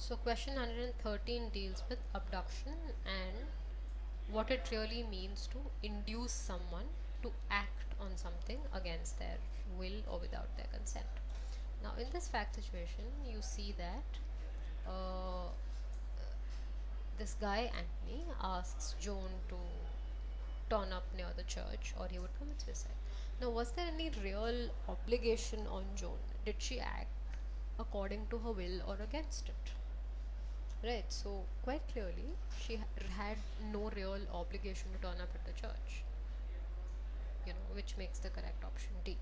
So question 113 deals with abduction and what it really means to induce someone to act on something against their will or without their consent. Now in this fact situation you see that uh, this guy Anthony asks Joan to turn up near the church or he would commit suicide. Now was there any real obligation on Joan? Did she act according to her will or against it? Right, so quite clearly she had no real obligation to turn up at the church, you know, which makes the correct option D.